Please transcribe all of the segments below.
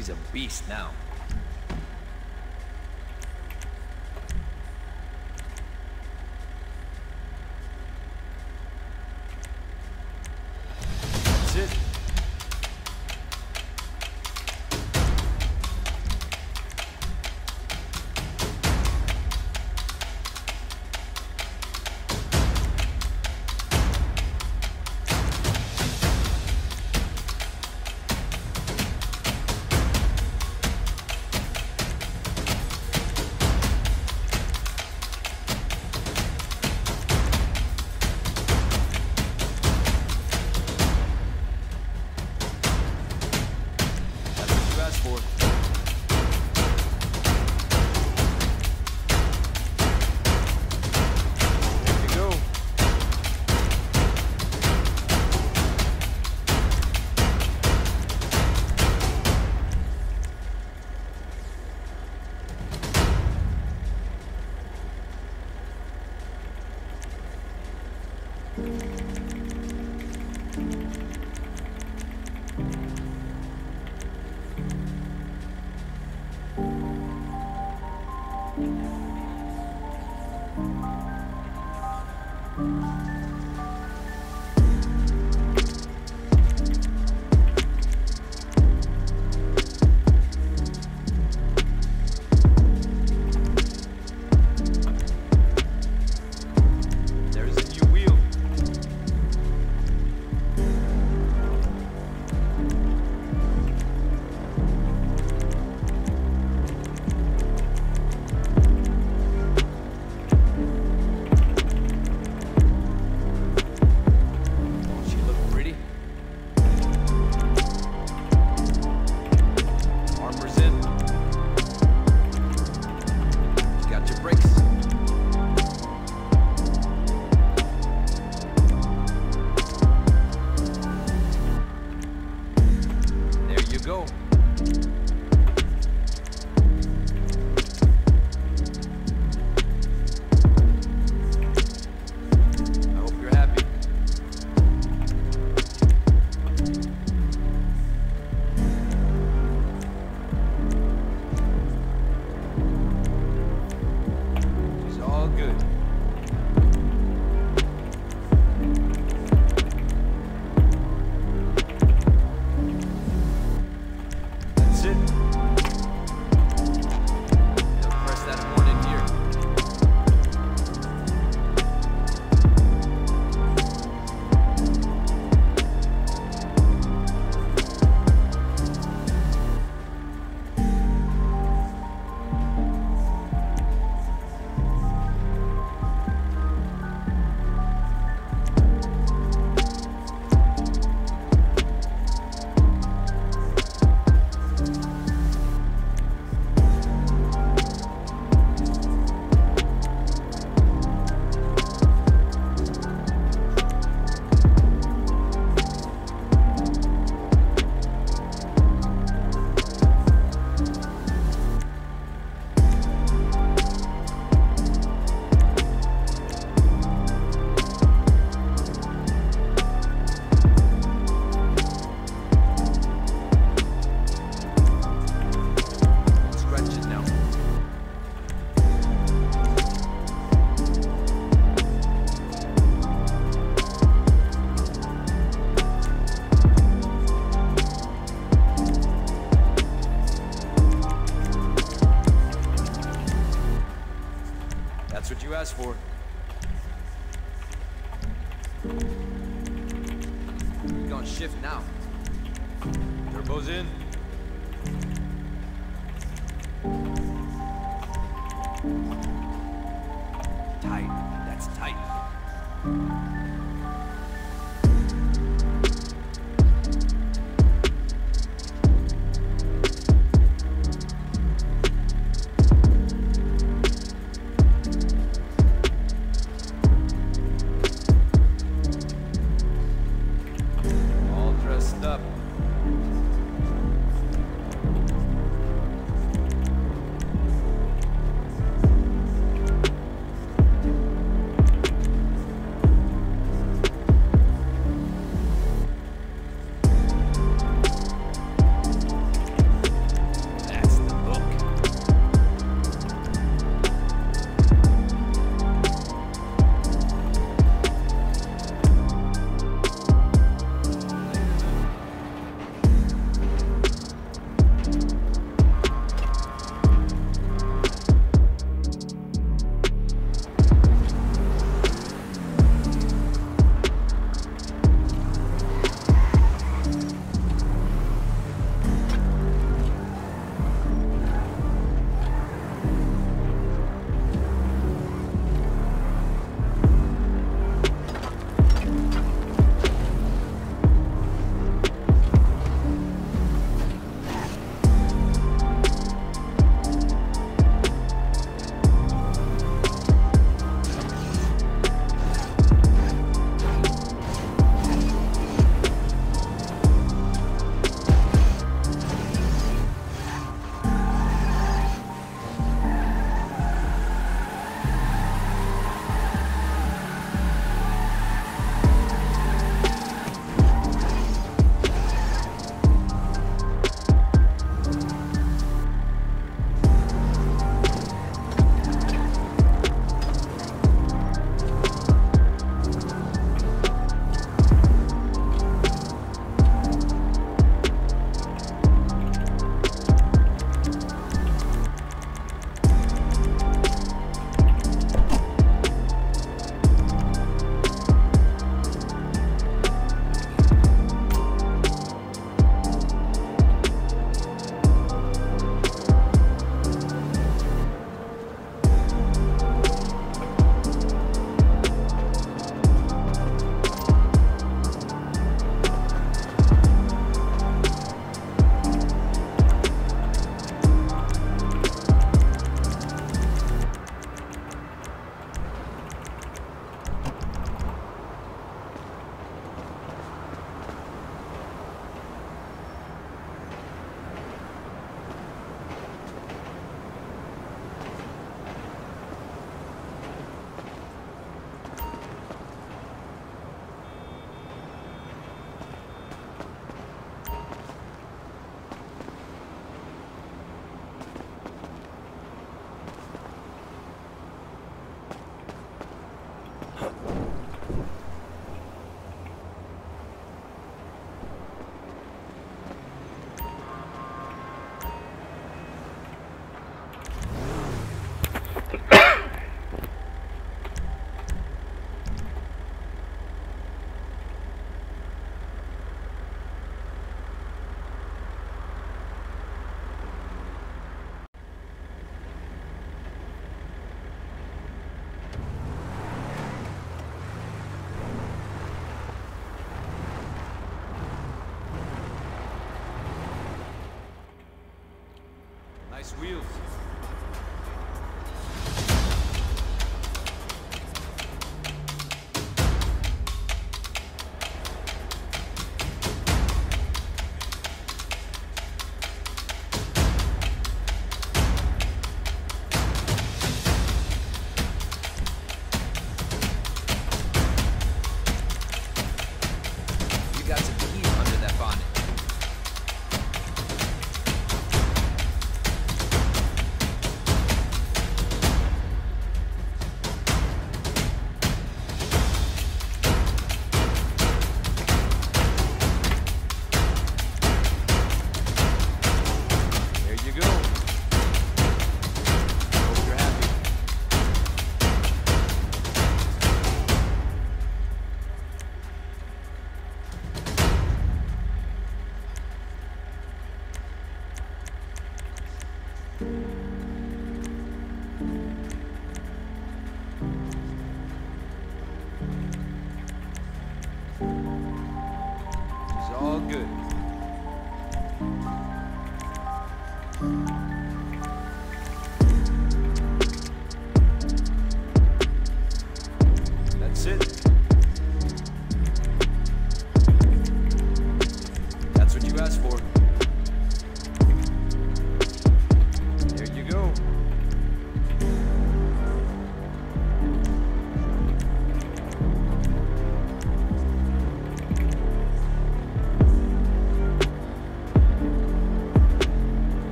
She's a beast now.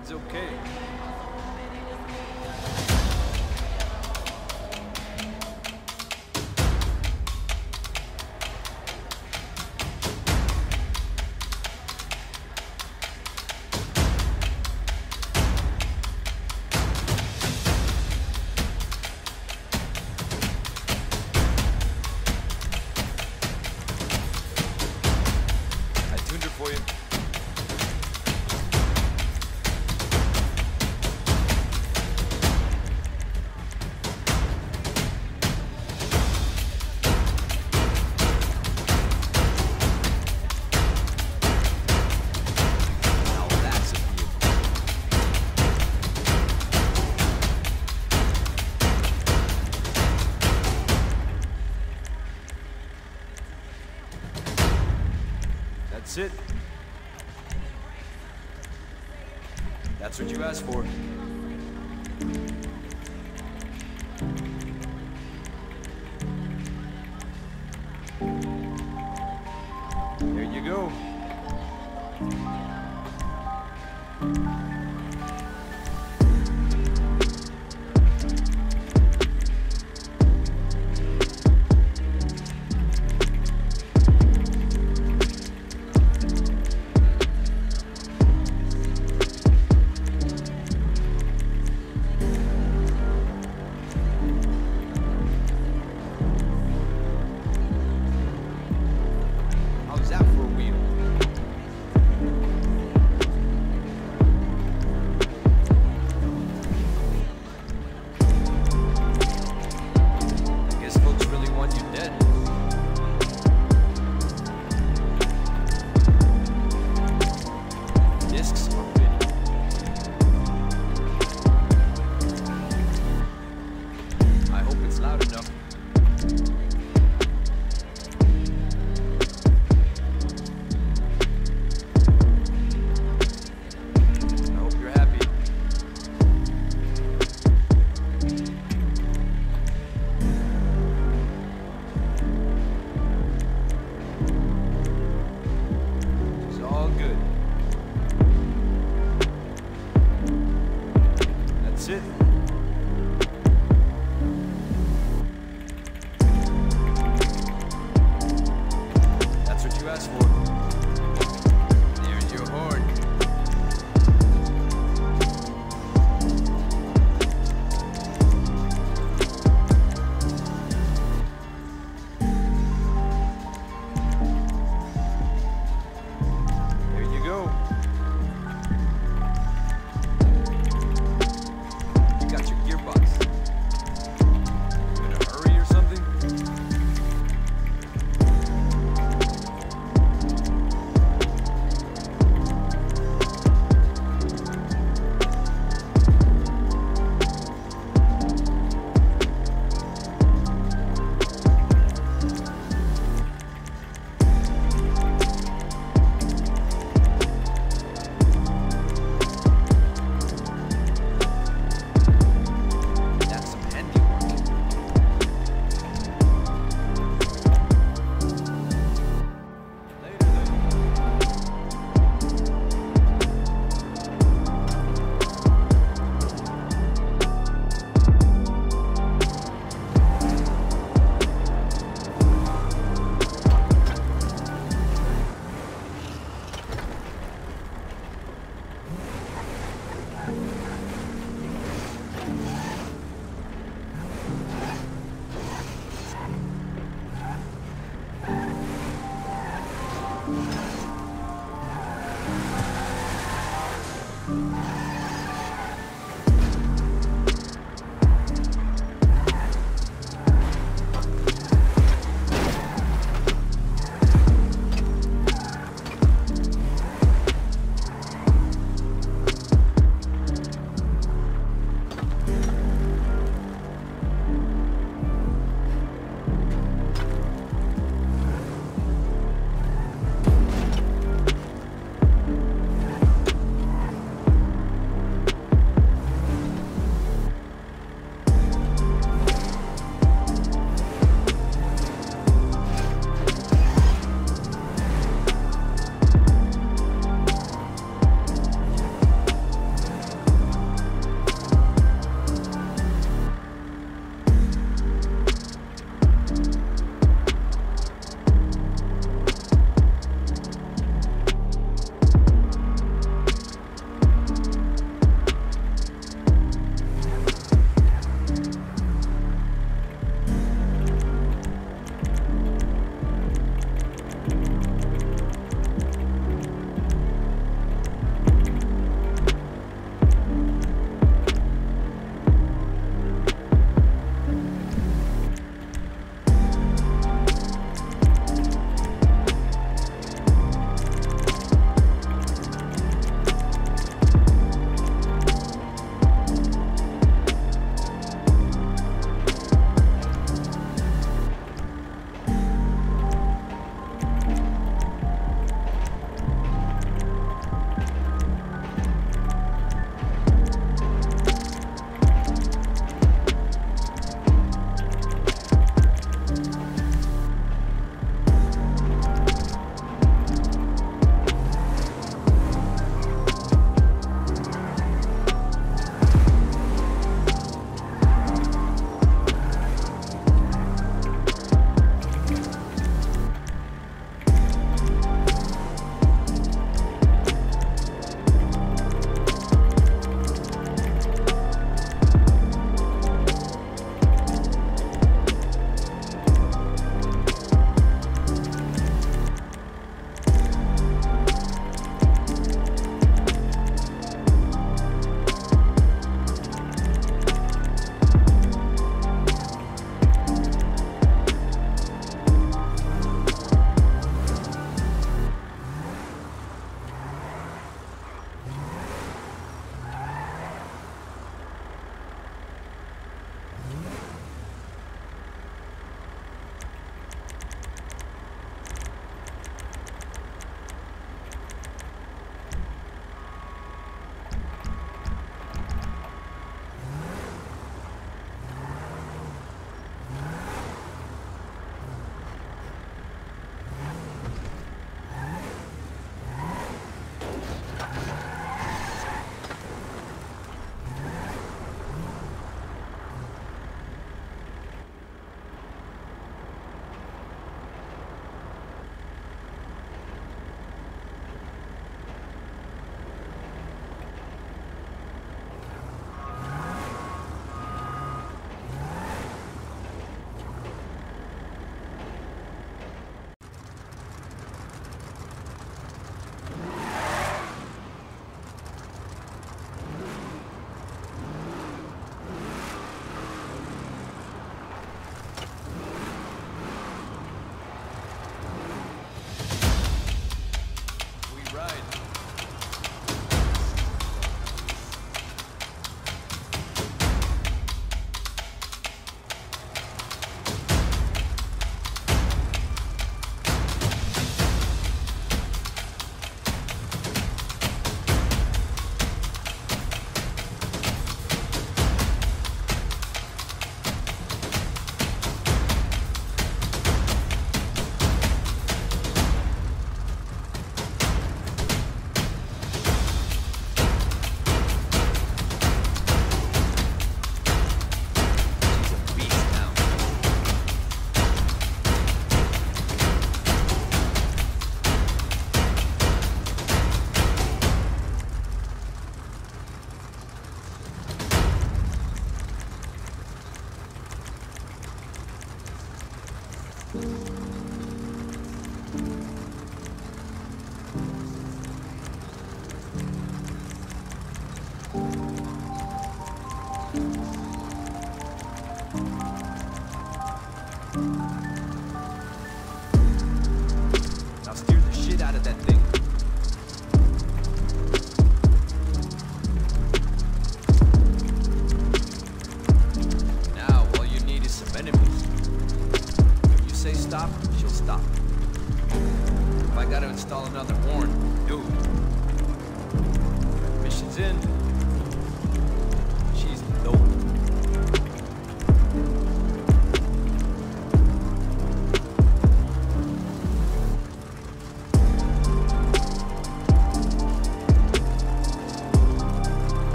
Ride's okay. What you asked for.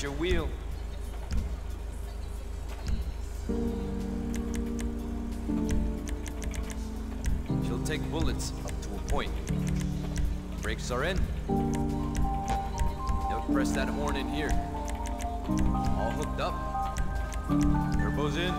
You your wheel. She'll take bullets up to a point. Brakes are in. They'll press that horn in here. All hooked up. Turbo's in.